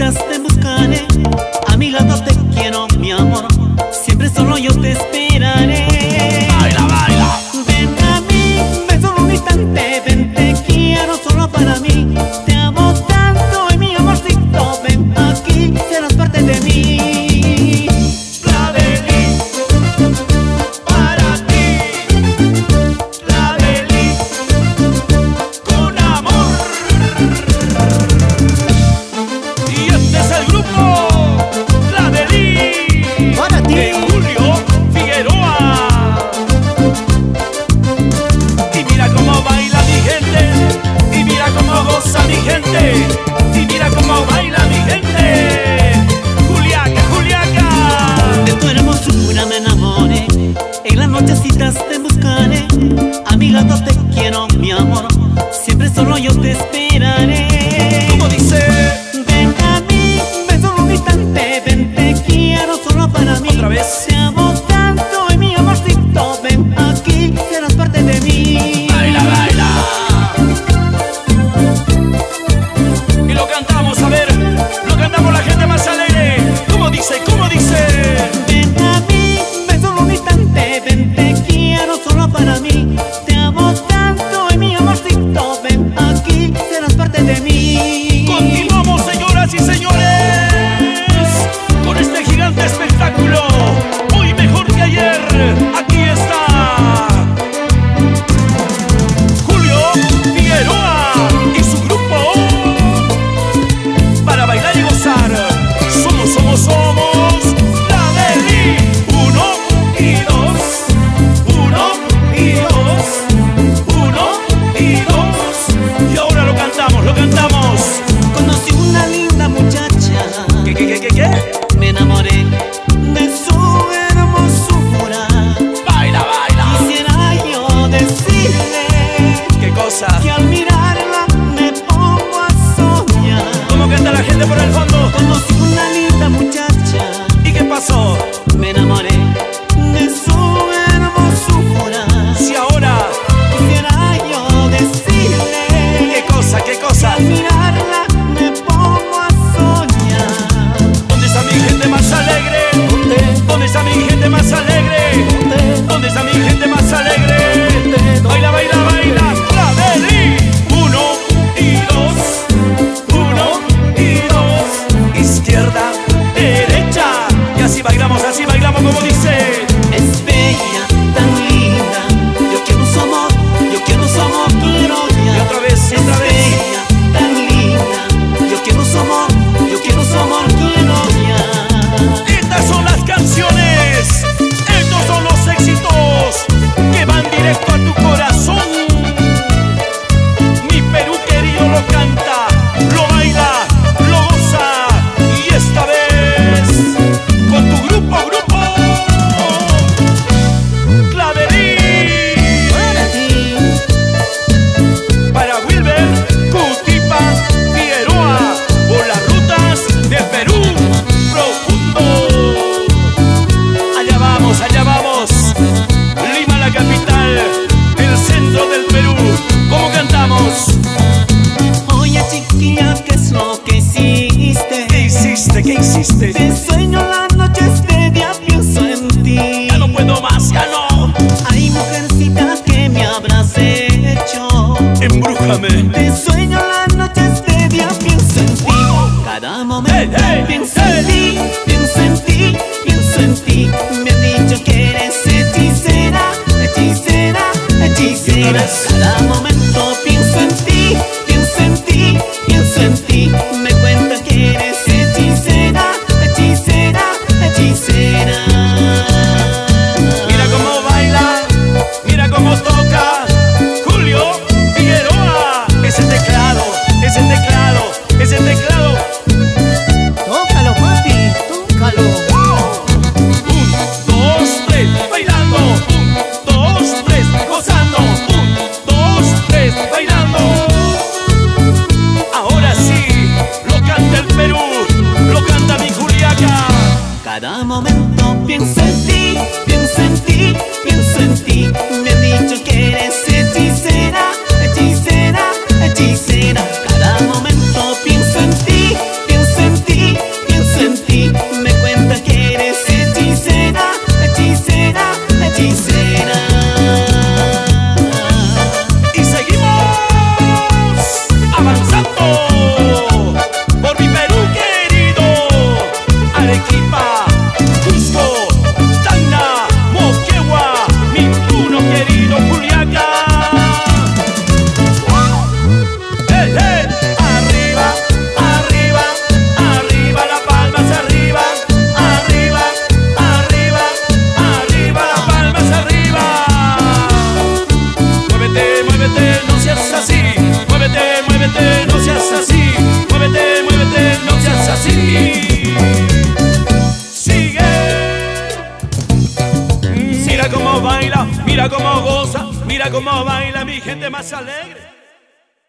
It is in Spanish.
buscas, te buscaré. Somos has hecho. Embrújame. Te sueño cómo baila mi gente más alegre.